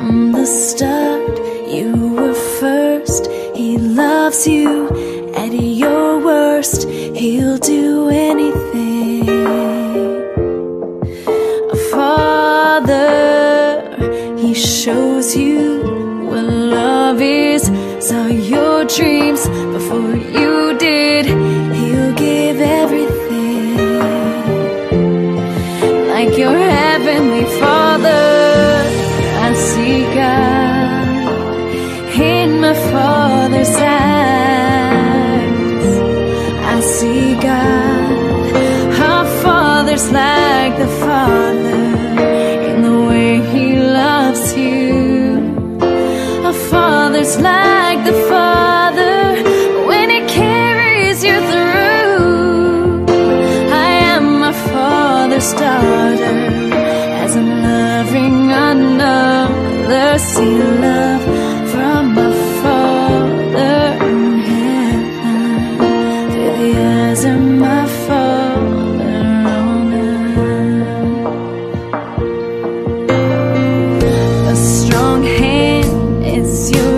From the start, you were first. He loves you at your worst. He'll do anything. A father, he shows you what love is. Saw your dreams before you did. He'll give everything. Like your my father's eyes. I see God. Our father's like the father in the way he loves you. Our father's like the father when he carries you through. I am my father's daughter as I'm loving another. See love strong hand is your